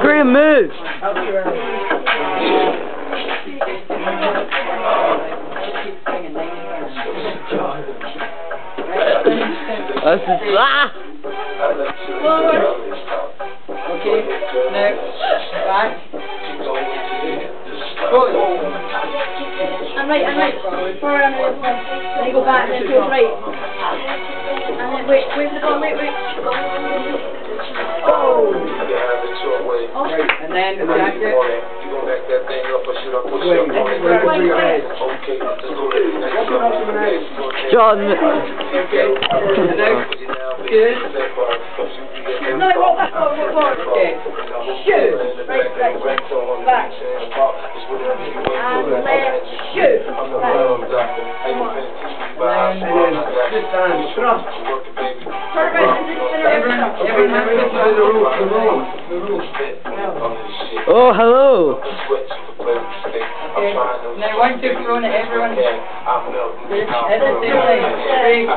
Great move! This is ah! Okay, next, back. Forward. I'm right, I'm right. Forward this one. Then go back, then go right. And then wait, wait for the ball, wait, wait. Oh! And then back it. John! Okay. And now, good. No, walk back. Okay. Shoot! Right, right, back. And left, shoot! Right. Turn around and just spin around. Everyone, everyone has to listen to the rules, the rules, the rules. Oh, hello! Okay. Now one, two, throw it, everyone. Good. At the same time. Three.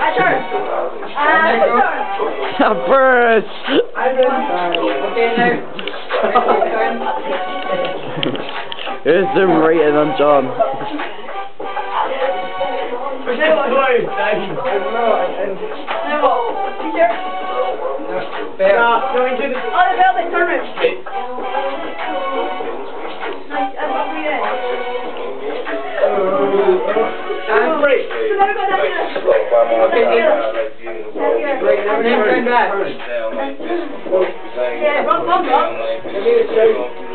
I turn. And turn. Bruce! Okay, now. Okay, turn. Here's the rating on John. Right, then turn back. Yeah, run, run, run.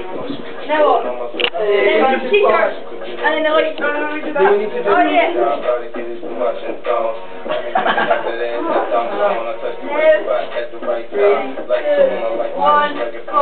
Turn around to back. Oh yeah. Uh, One, go.